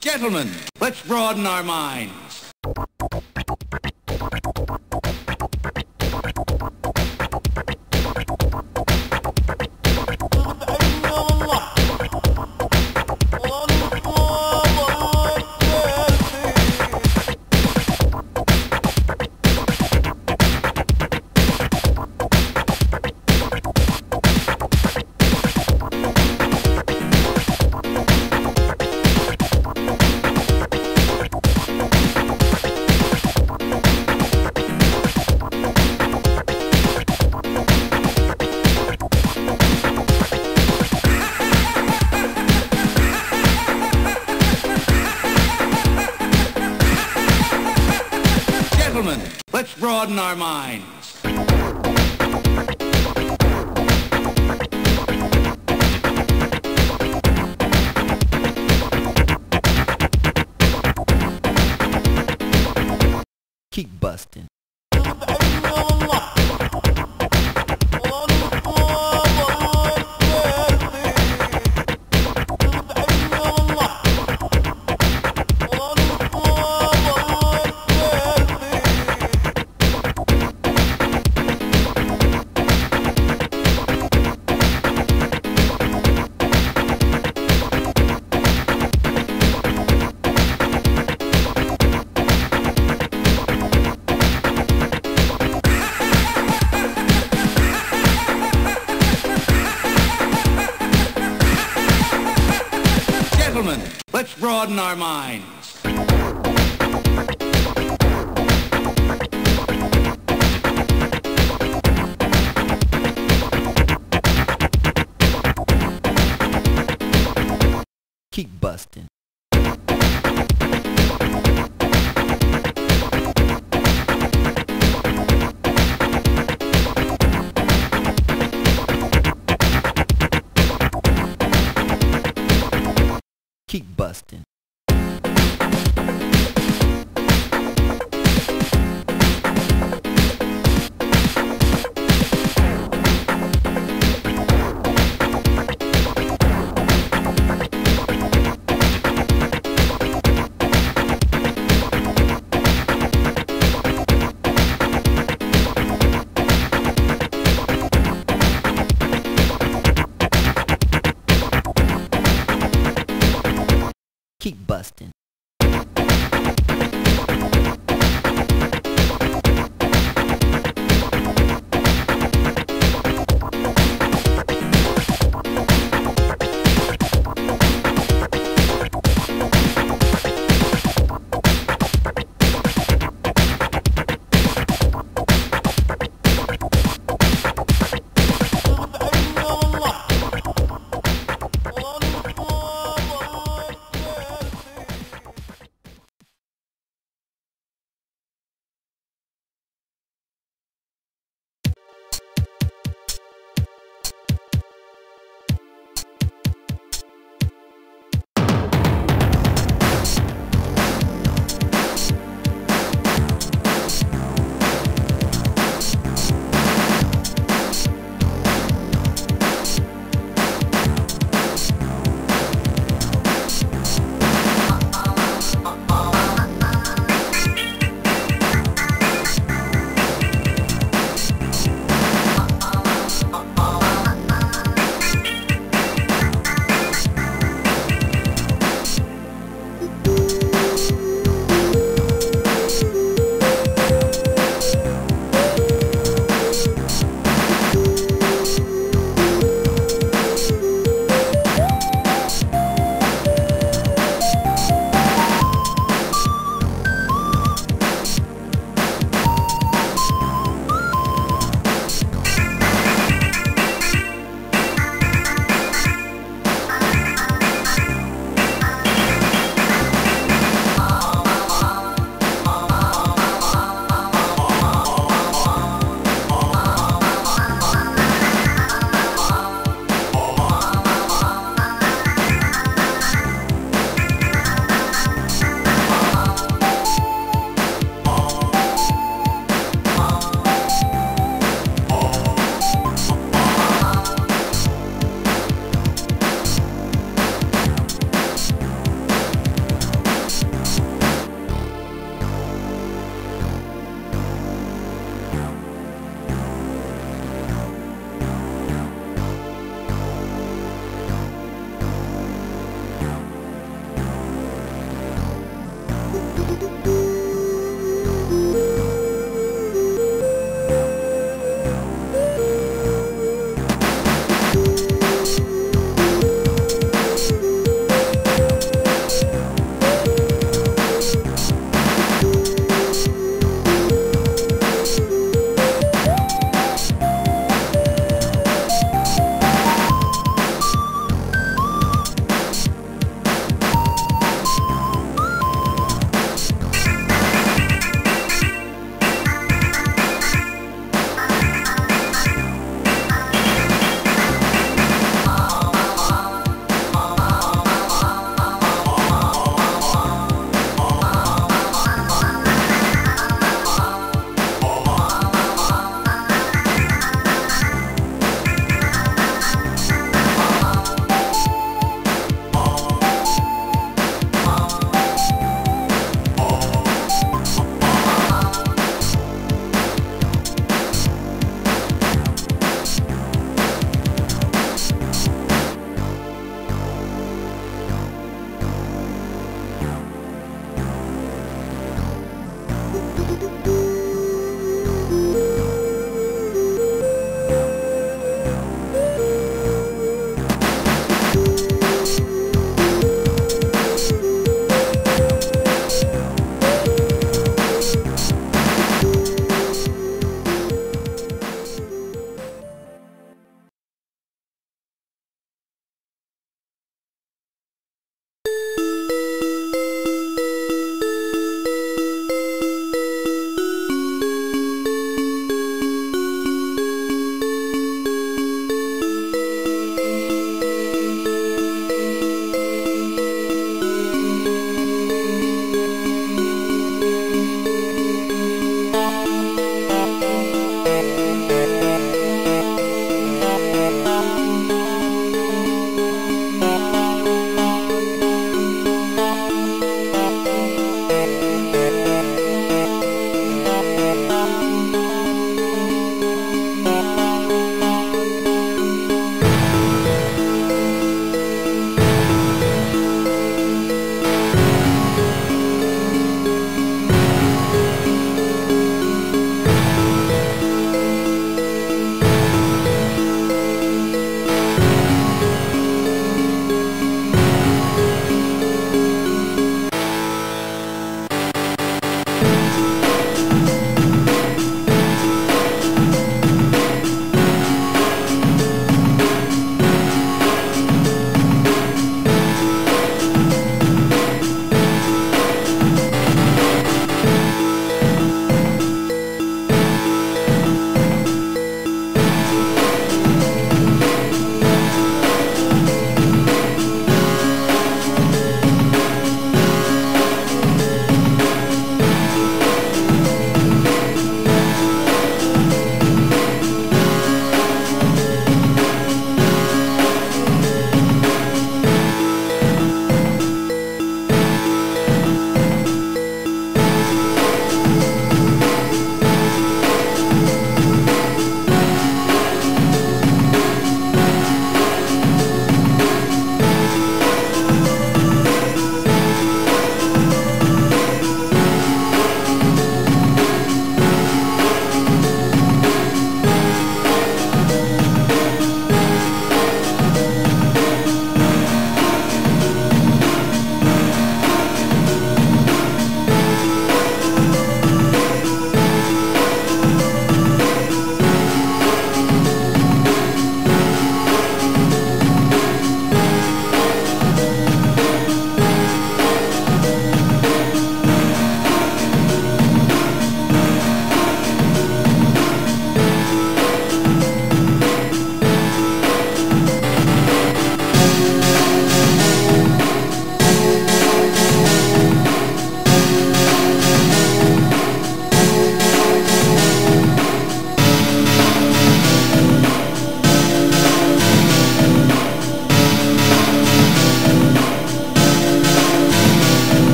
Gentlemen, let's broaden our minds. Broaden our minds. Keep busting. Broaden our minds. Keep busting. Keep busting. Keep busting.